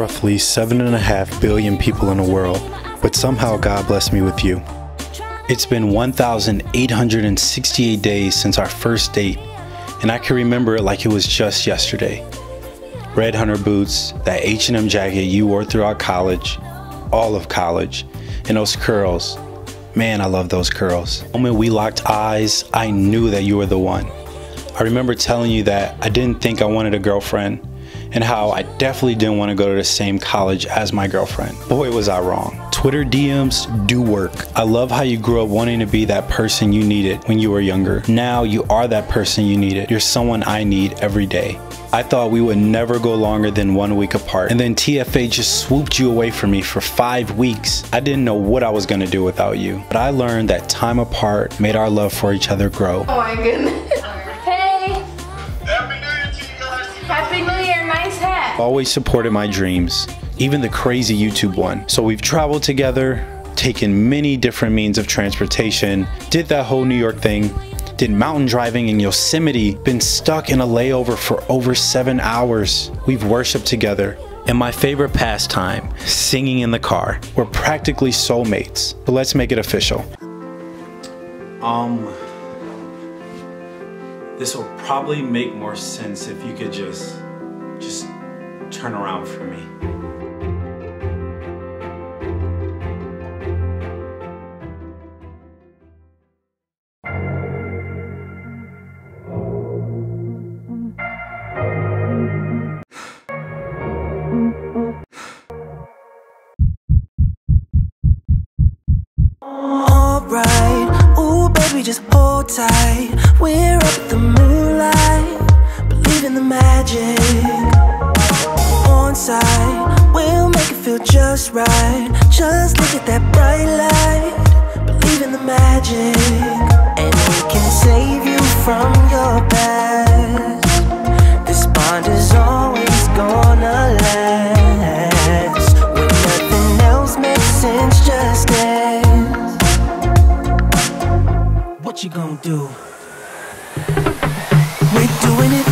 roughly 7.5 billion people in the world, but somehow God blessed me with you. It's been 1,868 days since our first date, and I can remember it like it was just yesterday. Red Hunter boots, that H&M jacket you wore throughout college, all of college, and those curls. Man, I love those curls. The moment we locked eyes, I knew that you were the one. I remember telling you that I didn't think I wanted a girlfriend and how I definitely didn't want to go to the same college as my girlfriend. Boy, was I wrong. Twitter DMs do work. I love how you grew up wanting to be that person you needed when you were younger. Now you are that person you needed. You're someone I need every day. I thought we would never go longer than one week apart. And then TFA just swooped you away from me for five weeks. I didn't know what I was gonna do without you. But I learned that time apart made our love for each other grow. Oh my goodness. Always supported my dreams, even the crazy YouTube one. So we've traveled together, taken many different means of transportation, did that whole New York thing, did mountain driving in Yosemite, been stuck in a layover for over seven hours. We've worshiped together. And my favorite pastime, singing in the car. We're practically soulmates. But let's make it official. Um, this will probably make more sense if you could just, just turn around for me. Alright, ooh baby, just hold tight. We're up the moonlight, believe in the magic. Right. Just look at that bright light, believe in the magic, and we can save you from your past. This bond is always gonna last. When nothing else makes sense, just dance. What you gonna do? We're doing it